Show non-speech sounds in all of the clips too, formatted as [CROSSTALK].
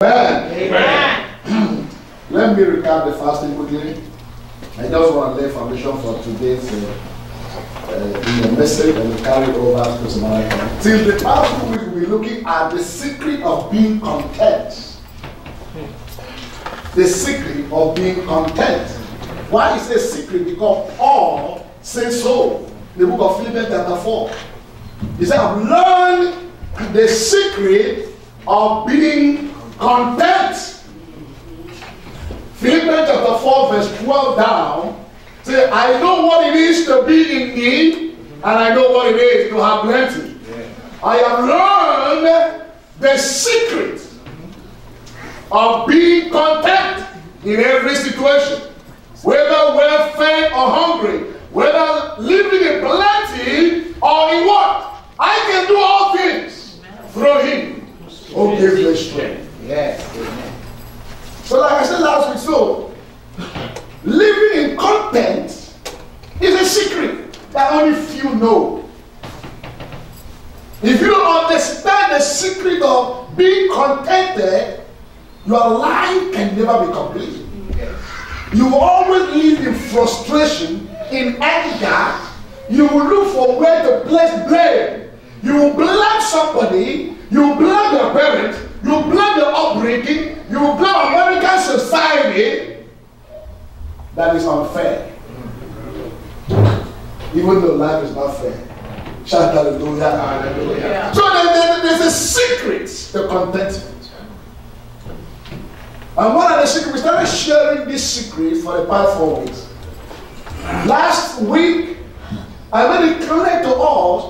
Amen. Amen. Let me recap the fasting quickly. I just want to lay foundation for today's uh, uh, message and we carry over to time. Till the past week, we'll be looking at the secret of being content. The secret of being content. Why is a secret? Because Paul says so. The book of Philippians chapter 4. He said, I've learned the secret of being content. Philippians chapter 4, verse 12 down. Say, I know what it is to be in need, and I know what it is to have plenty. I have learned the secret of being content in every situation, whether well fed or hungry, whether living in plenty or in what? I can do all things through Him who gives me strength. Yes. Amen. So, like I said last week, so living in content is a secret that only few know. If you don't understand the secret of being contented, your life can never be complete. You always live in frustration, in anger. You will look for where to place blame. You will blame somebody. You will blame your parents. You will blame your upbringing. You will blame American society. That is unfair. Even though life is not fair. Shout hallelujah. Hallelujah. So there- there- there's a secret to contentment. And one of the secrets, we started sharing this secret for the past four weeks. Last week, I made it clear to us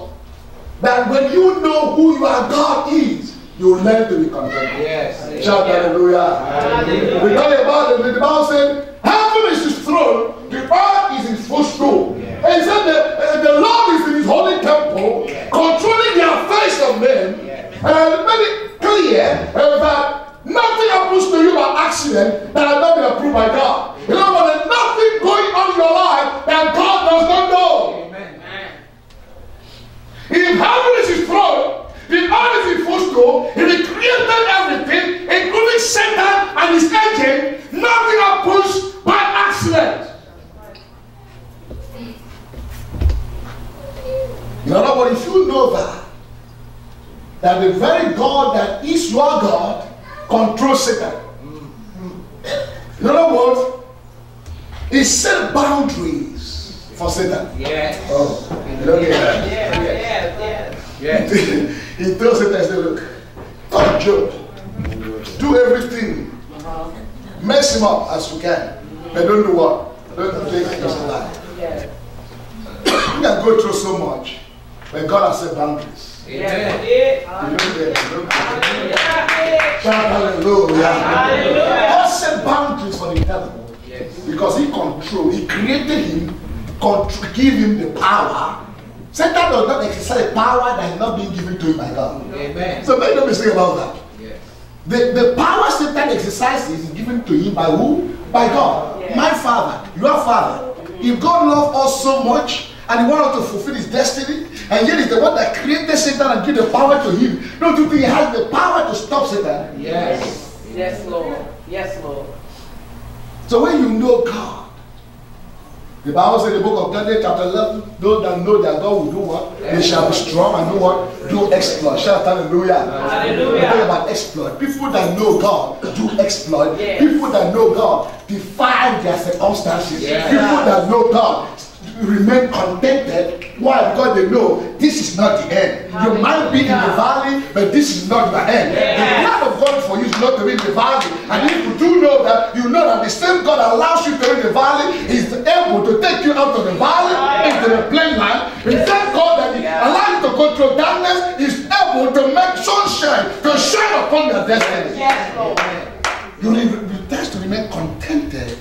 that when you know who your God is, you will learn to be content. Yes. Shout hallelujah. Hallelujah. We talk about it. The Bible said, Heaven is his throne, the earth is his footstool. And he said, the, uh, the Lord is in his holy temple, Yeah. controlling the affairs of men. Yeah. And made it clear uh, that nothing happens to you by accident that has not been approved by God. You know, but there's nothing going on in your life that God does not know. Amen. If heaven is his throne, the earth is his footstool, if he created everything, including Satan and his agent, nothing happens by accident. In other words, if you know that, that the very God that is your God controls Satan. In other words, he set boundaries for Satan. Yes. Oh, you don't get that? Yes. Yes. [LAUGHS] he tells Satan, said, look, touch Job. Do everything. Mess him up as you can. But don't do what? Don't take his life. You can go through so much. But God has set boundaries. Amen. You get it. Shout hallelujah. God set boundaries for the devil. Yes. Because he control, he created him, control, give him the power. Satan does not exercise power that is not being given to him by God. Amen. So make no mistake about that. Yes. The, the power Satan exercises is given to him by who? By God. Yeah. My father, your father. If God loved us so much and he wanted to fulfill his destiny, and yet he's the one that created Satan and gave the power to him, don't you think he has the power to stop Satan? Yes. Yes, Lord. Yes, Lord. So when you know God, the Bible says in the book of Daniel chapter 11, those that know that God will do what? They shall be strong and do what? Do exploit. Shout hallelujah. Hallelujah. We're talking about exploit. People that know God do exploit. Yes. People that know God defy their circumstances. Yes. People that know God remain contented. Why? Because they know this is not the end. You might be in the valley, but this is not the end. The plan of God for you is not to be in the valley. And if you do know that, you know that the same God that allows you to be in the valley is able to take you out of the valley into the plain land. The same God that allows you to go through darkness is able to make sunshine to shine upon your destiny. Yes, Lord. You, test to remain contented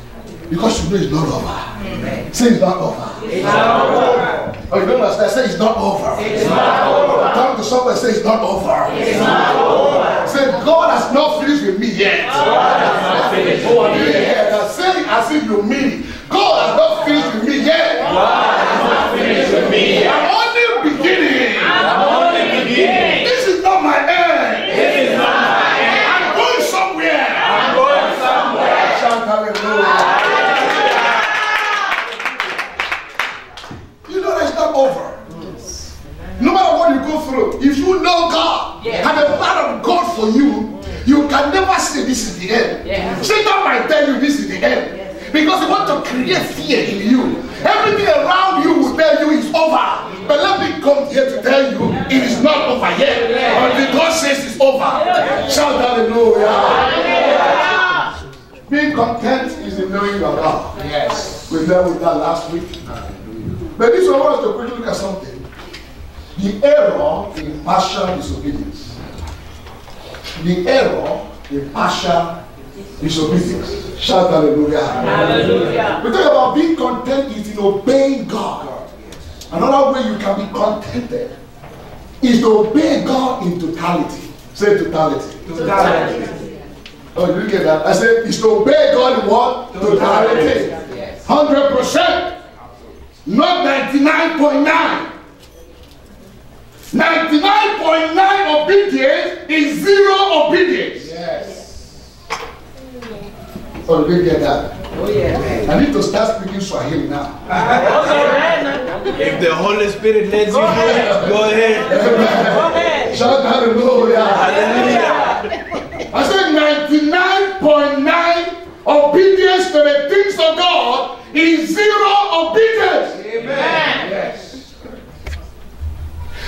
because you know it's not over. Say it's not over. It's not over. Oh, you don't understand? Say it's not over. It's not over. Come to someone and say it's not over. It's not over. Say God has not finished with me yet. God has not finished with oh, Yeah, now say it as if you mean it. God has not finished with me yet. I'm only beginning. go through. If you know God yeah. and the plan of God for you, mm. you can never say this is the end. Yeah. Satan might tell you this is the end. Yes. Because he wants to create fear in you. Everything around you will tell you it's over. But let me come here to tell you it is not over yet. Until God says it's over. Shout hallelujah. hallelujah. Being content is in knowing your God. Yes. We dealt with that last week. But this one, I want us to quickly look at something. The error in partial disobedience. The error in partial disobedience. Shout hallelujah. Hallelujah. We talk about being content is in obeying God. Another way you can be contented is to obey God in totality. Say totality. Totality. Oh, you get that? I said it's to obey God in what? Totality. 100%. Not 99.9. 99.9 obedience is zero obedience. Yes. Oh, you didn't get that? Oh, yeah. I need to start speaking Swahili now. If the Holy Spirit lets you do it, go ahead. Go ahead. Shout hallelujah. Hallelujah. I said 99.9 obedience to the things of God is zero obedience. Amen. Yes.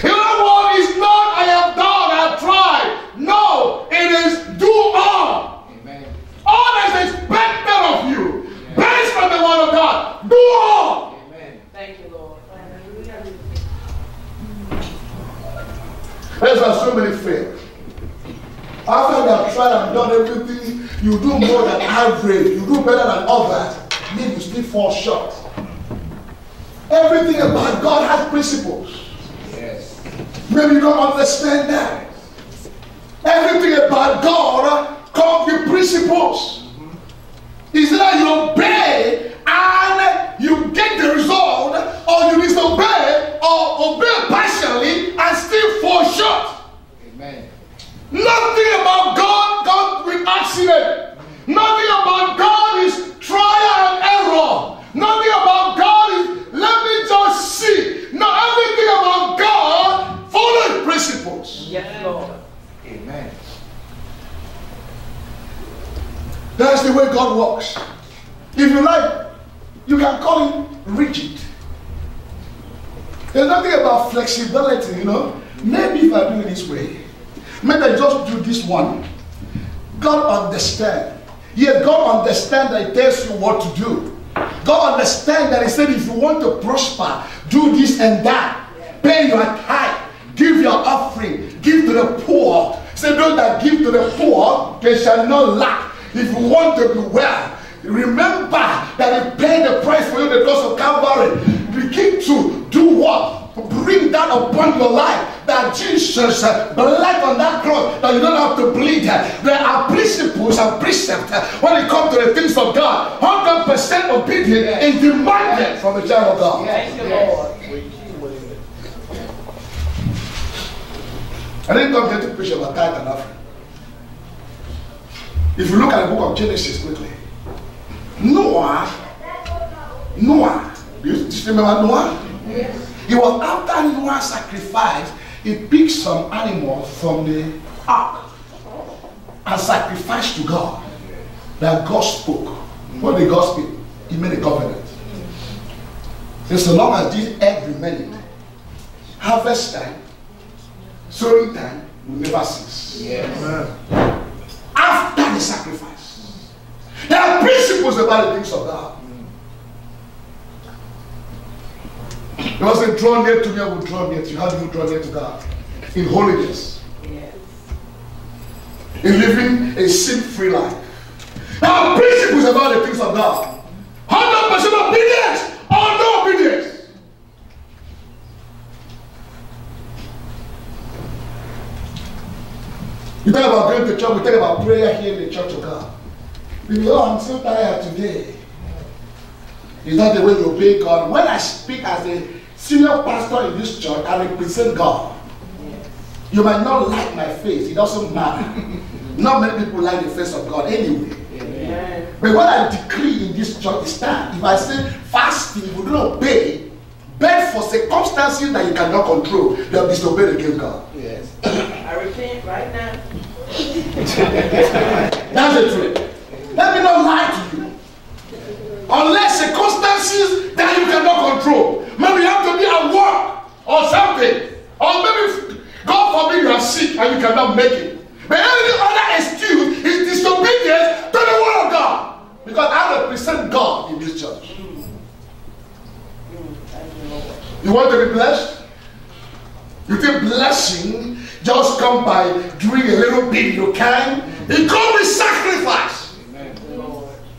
In other words, it's not I have done, I have tried. No, it is do all. Amen. All that is expected of you, based on the word of God, do all. Amen. Thank you, Lord. That's why so many fail. After they have tried and done everything, you do more than average, you do better than others, then you still fall short. Everything about God has principles. Yes. Maybe you don't understand that. Everything about God comes with principles. It's either you obey and you get the result, or you disobey or obey partially and still fall short. Amen. Nothing about God comes with accident. Nothing about God is trial and error. Nothing about God is let me just see. No, everything about God follows principles. Yes, Lord. Amen. That's the way God works. If you like, you can call him rigid. There's nothing about flexibility, you know. Maybe if I do it this way, maybe I just do this one. God understand. Yeah, God understand that He tells you what to do. God understand that He said if you want to prosper, do this and that. Pay your tithe, give your offering, give to the poor. Say those that give to the poor, they shall not lack. If you want to be well, remember that He paid the price for you the cross of Calvary. Begin to do what? Bring that upon your life that Jesus uh, bled on that cross that you don't have to bleed. There are principles and precepts uh, when it comes to the things of God. 100% obedience is demanded from the child of God. Thank you, Lord. I didn't come here to preach about tithe and offering. If you look at the book of Genesis quickly, Noah, Noah, do you remember Noah? It was after Noah sacrificed, he picked some animals from the ark and sacrificed to God. That God spoke. What did God speak? He made a covenant. It's so long as this every minute, harvest time, sowing time will never cease. Yes. After the sacrifice. There are principles about the things of God. Wasn't draw near to me, I will draw near to you. How do you draw near to God? In holiness. Yes. In living a sin-free life. Are principles about the things of God. 100% obedience or no obedience. You talk about going to church, we talk about prayer here in the church of God. We know, oh, I'm so tired today. Is that the way you obey God? When I speak as a senior pastor in this church, I represent God. You might not like my face, it doesn't matter. not many people like the face of God anyway. Amen. But what I decree in this church is that if I say fasting, if you don't obey, beg for circumstances that you cannot control, you have disobeyed against God. Yes. I repent right now. [LAUGHS] That's the truth. Let me not lie to you. Unless circumstances that you cannot control. Maybe you have to be at work or something. Or maybe, God forbid, you are sick and you cannot make it. But any other excuse is disobedience to the word of God. Because I represent God in this church. You want to be blessed? You think blessing just come by doing a little bit you can? It comes with sacrifice.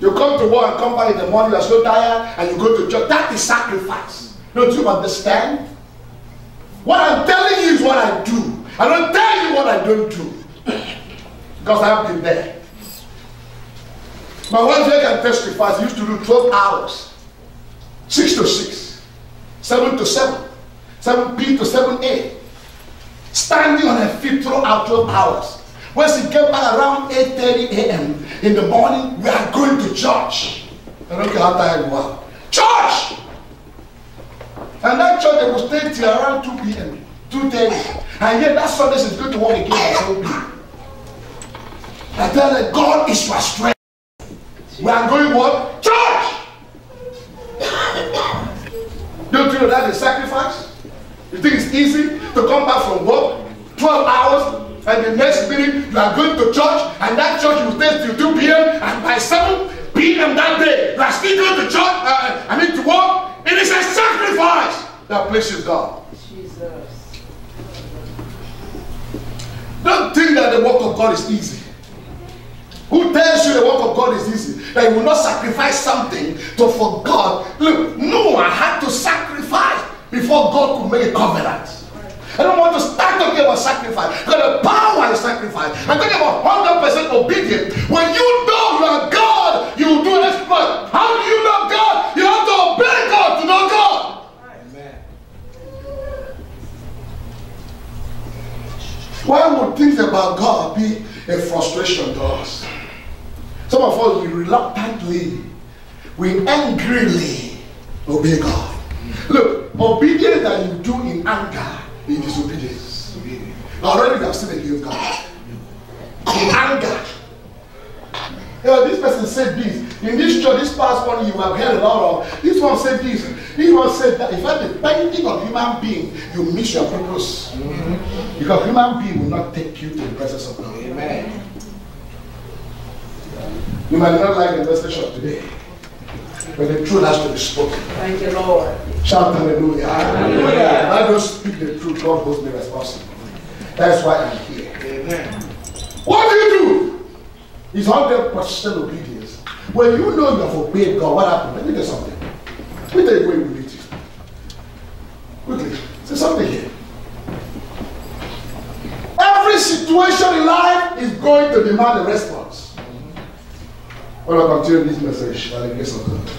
You come to work and come back in the morning, you're so tired, and you go to church. That is sacrifice. Don't you understand? What I'm telling you is what I do. I don't tell you what I don't do. because I've been there. My wife here can testify. She used to do 12 hours. 6 to 6. 7 to 7. 7 p to 7 a. Standing on her feet throughout 12 hours. When she came back around 8.30 a.m. in the morning, we are going to church. I don't care how tired you are. Church! And that church, they will stay till around 2 p.m. two 2.30. And yet that Sunday is going to work again at 7 p.m. I tell her, God is your strength. We are going what? Church! Don't you know that is sacrifice? You think it's easy to come back from work, 12 hours, and the next minute you are going to church, and that church will stay till 2 p.m., and by 7 p.m. that day, you still going to church, uh, I mean to work. It is a that pleases God. Jesus. Don't think that the work of God is easy. Who tells you the work of God is easy? That you will not sacrifice something to for God. Look, Noah had to sacrifice before God could make a covenant. I don't want to start talking about sacrifice because the power is sacrifice. I'm talking about 100% obedience. When you know you are God, you do exploit. How do you know God? You have to obey God to know God. Why would things about God be a frustration to us? Some of us, we reluctantly, we angrily obey God. Look, obedience that you do in anger is disobedience. Already we have sinned against God. In anger. This person said this. In this church, this past one, you have heard a lot of. This one said this. This one said that. In fact, depending on human being, you miss your purpose. Because human being will not take you to the presence of God. Amen. You might not like the message of today, but the truth has to be spoken. Thank you, Lord. Shout hallelujah. Hallelujah. I don't speak the truth, God holds me responsible. That's why I'm here. Amen. What do you do? It's 100% obedience. When you know you have obeyed God, what happened? Let me tell you something. Let me tell you where we meet you. Quickly, say something here. Every situation in life is going to demand a response. I want to continue this message grace of God.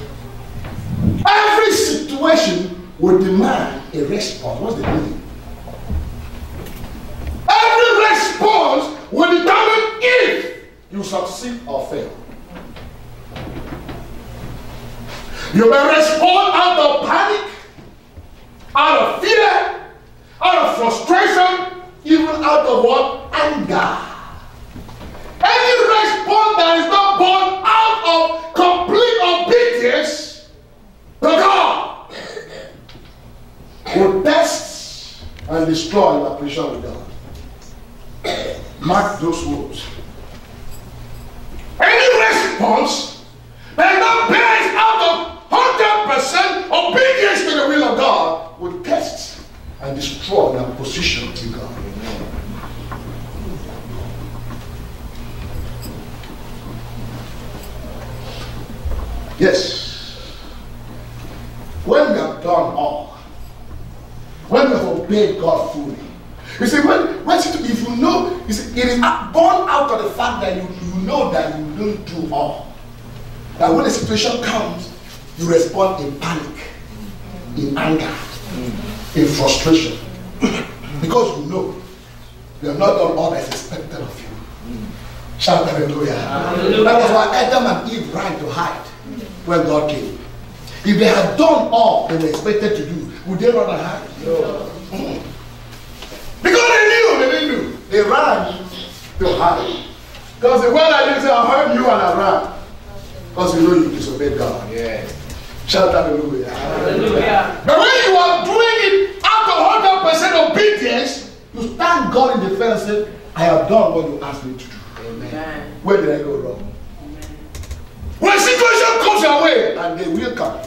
Every situation will demand a response. What's the meaning? Every response will if you succeed or fail. You may respond out of panic, out of fear, out of frustration, even out of what? Anger. Any response that is not born out of complete obedience to God will test and destroy your appreciation with God. Mark those words. Any response that is not based out of 100% obedience to the will of God will test and destroy your position with God. Yes. When we have done all, when we have obeyed God fully. You see, when, when if you know, you see, it is born out of the fact that you, you know that you don't do all. That when a situation comes, you respond in panic, in anger, in frustration. [CLEARS THROAT] because you know you have not done all that is expected of you. Shout hallelujah. Hallelujah. That was why Adam and Eve ran to hide when God came. If they had done all they were expected to do, would they run and hide? Mm. Because they knew, they didn't do. They ran to hide. Because the word I didn't say, I heard you and I ran. Because you know you disobeyed God. Yes. Shout hallelujah. Hallelujah. But when you are doing it out of 100% obedience, you stand God in the face and say, I have done what you asked me to do. Amen. Where did I go wrong? Amen. When situation comes your way, and they will come.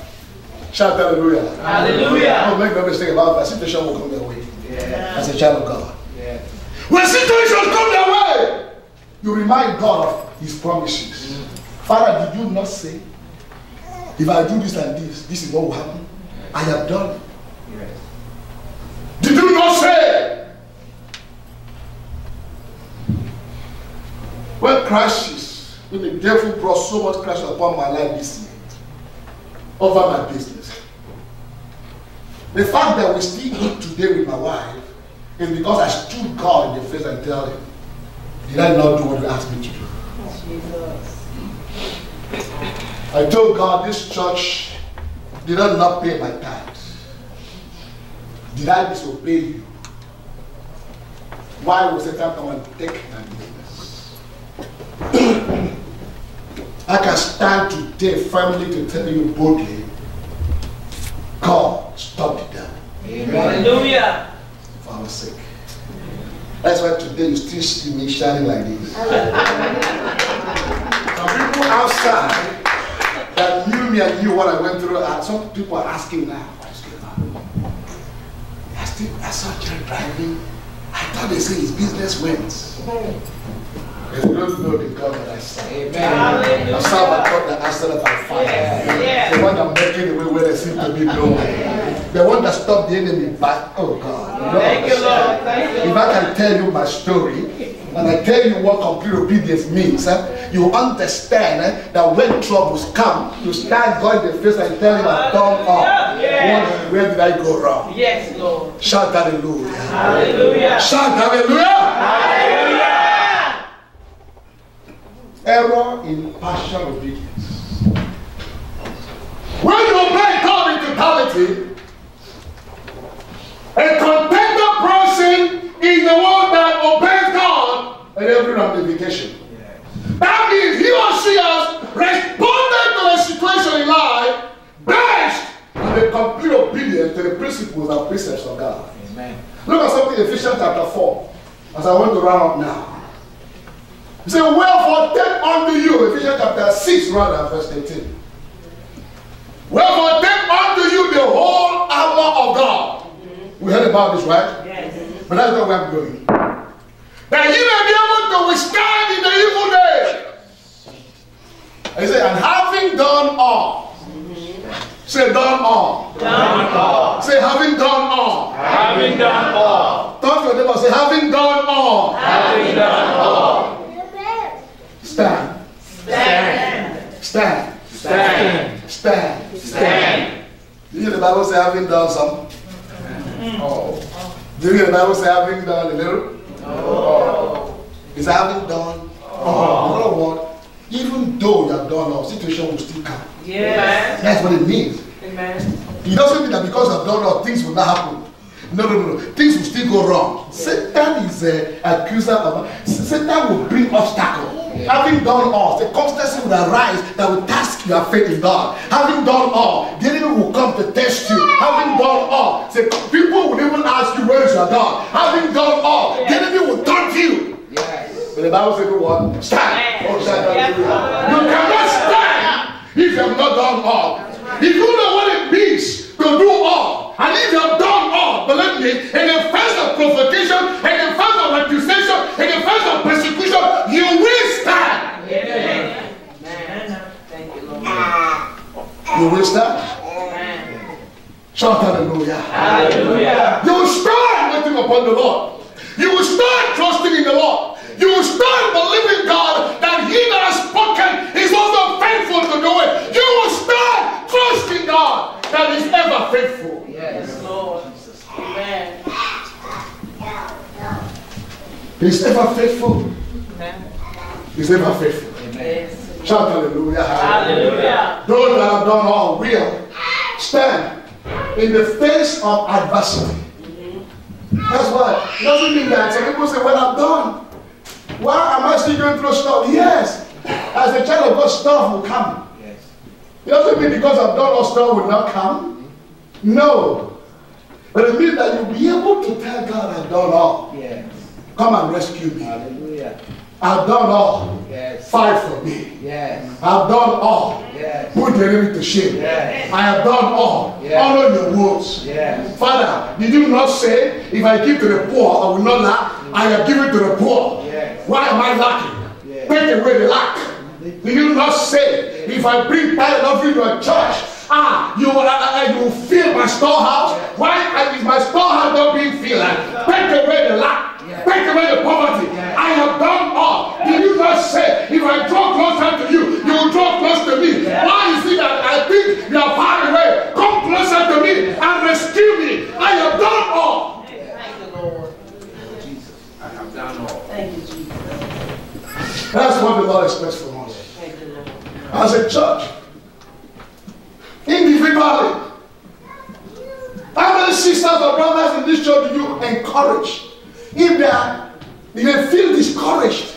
Shout out, hallelujah. Hallelujah. Don't make no mistake about that. Situation will come their way. Yes. As a child of God. Yes. When situations come their way, you remind God of His promises. Father, did you not say, if I do this and this, this is what will happen? I have done it. Yes. Did you not say? When crisis, when the devil brought so much crisis upon my life this year, over my business, the fact that we still eat today with my wife is because I stood God in the face and tell him, did I not do what you asked me to do? Jesus. I told God this church did I not pay my tithes. Did I disobey you? Why was it come and take my business? [CLEARS THROAT] I can stand today firmly to tell you boldly, God stop the devil. Hallelujah. for our sake. That's why today you still see me shining like this. Some people outside that knew me and knew what I went through, uh, some people are asking now, what is going on? I still, I saw Jerry driving. I thought they say his business went. They don't know the God that I serve. Amen. I serve a God that answered by fire. Yes. The one that making the way where there seems to be no way. The one that stopped the enemy back. Oh God. Thank you. Lord. Thank you. If I can tell you my story, and I tell you what complete obedience means, eh, you understand eh, that when troubles come, you stand God in the face and tell him, I've done all. Yeah. Where did I go wrong? Yes, Lord. Shout hallelujah. Hallelujah. Shout hallelujah. Hallelujah. Error in partial obedience. When you obey God in totality, a contented person is the one that obeys God in every ramification. That means he or she has responded to the situation in life based on the complete obedience to the principles and precepts of God. Amen. Look at something in Ephesians chapter 4, as I want to round up now. He said, Wherefore take unto you, Ephesians chapter 6, rather, verse 18. Wherefore take unto you the whole armor of God. We heard about this, right? Yes. But that's not where I'm going. That ye may be able to withstand in the evil day. And he said, and having done all. Say, done all. Done all. Say, having done all. Having done all. Talk to your neighbor, say, having done all. Having done all. Stand. Stand. Stand. Stand. Stand. Stand. You hear the Bible say having done some? Oh. Do you hear the Bible say having done a little? Oh. It's having done all. In other words, even though you have done all, situation will still come. Yes. That's what it means. Amen. It doesn't mean that because I've done all, things will not happen. No, no, no, no. Things will still go wrong. Satan is an accuser of. Satan will bring obstacles. Having done all, the constancy will arise that will task your faith in God. Having done all, the enemy will come to test you. Having done all, say, people will even ask you, Where is your God? Having done all, the enemy will taunt you. Yes. But the Bible says, what? Stand. Oh, stand. You cannot stand if you have not done all. If you know what it means to do all, and if you have done all, believe me, in the face of provocation, in the face of accusation, in the face of persecution, you will stand. Amen. Amen. Thank you, Lord. You will stand. Shout hallelujah. Hallelujah. You will stand waiting upon the Lord. You will stand trusting in the Lord. You will stand believing God that He that has spoken is also faithful to do it. You will stand trusting God that is ever faithful. Yes. Yes, Lord. Amen. He's ever faithful. Amen. He's ever faithful. Amen. Yes. Shout hallelujah. Hallelujah. Those that have done all will stand in the face of adversity. That's why. It doesn't mean that some people say, Well, I've done. Why am I still going through stuff? Yes. As a child of God, stuff will come. Yes. It doesn't mean because I've done all stuff will not come. No. But it means that you'll be able to tell God, I've done all. Yes. Come and rescue me. Hallelujah. I've done all. Yes. Fight for me. Yes. I've done all. Yes. Put the enemy to shame. Yes. I have done all. Yes. Honor your words. Yes. Father, did you not say, if I give to the poor, I will not lack? I have given to the poor. Yes. Why am I lacking? Yes. Take away the lack. Did you not say, if I bring tithe offering to a church, ah, you will, uh, you will fill my storehouse? Why is my storehouse not being filled? Take away the lack. Yes. Take away the poverty. Yes. I have done all. Did you not say, if I draw closer to you, you will draw close to me? Why is it that I think you are far away? Come closer to me and rescue me. I have done all. Thank you, Lord. Jesus. I have done all. Thank you, Jesus. That's what the Lord expects from us. Thank you, Lord. As a church, individually, how many sisters or brothers in this church do you encourage? If they are, they feel discouraged,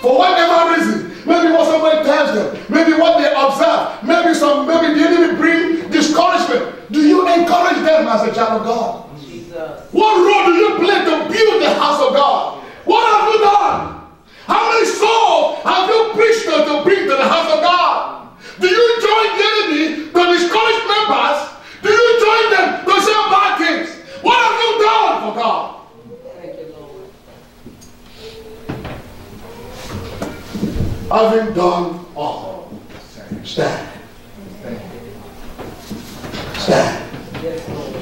for whatever reason, maybe what somebody tells them, maybe what they observe, maybe some, maybe the enemy bring discouragement. Do you encourage them as a child of God? Jesus. What role do you play to build the house of God? What have you done? How many souls have you preached to, to bring to the house of God? Do you join the enemy to discourage members? Do you join them to say bad things? What have you done for God? Thank you, Lord. Uh-huh. Having done all, stand. Stand. Lord.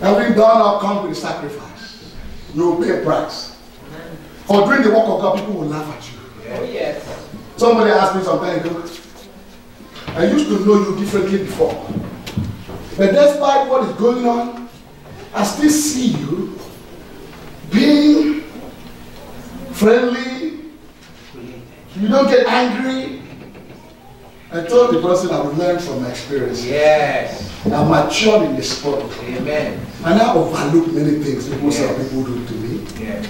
Having done all, come the sacrifice. You will pay a price. For doing the work of God, people will laugh at you. Oh, yes. Somebody asked me some time ago, I used to know you differently before. But despite what is going on, I still see you being friendly. You don't get angry. I told the person I would learn from my experience. Yes. I'm matured in the spirit. Amen. And I overlook many things people say Yes. people do to me. Yes.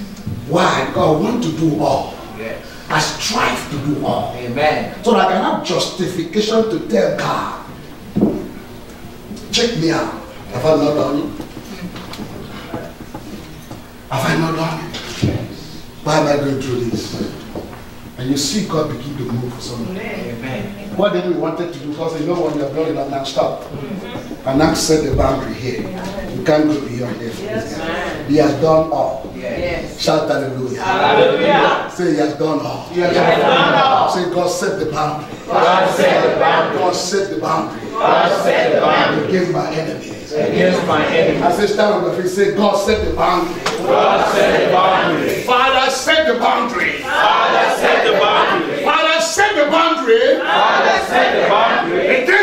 Why? Because I want to do all. Yes. I strive to do all. Amen. So that I can have justification to tell God, check me out. Have I not done it? Have I not done it? Why am I going through this? And you see God begin to move for someone. Amen. What did we wanted to do? Because you know when you're building that now stop. And now set the boundary here. You can't go beyond this. Yes. He has done all. Yes. Yes. Shout hallelujah. Hallelujah. Say he has done all. He Yes. done all. Say God set the boundary. God set the boundary. God set the boundary. God set the boundary Against my enemies. against my enemies. I say stand on the feet. Say God set the boundary. God set the boundary. Father set the boundary. set the boundaries.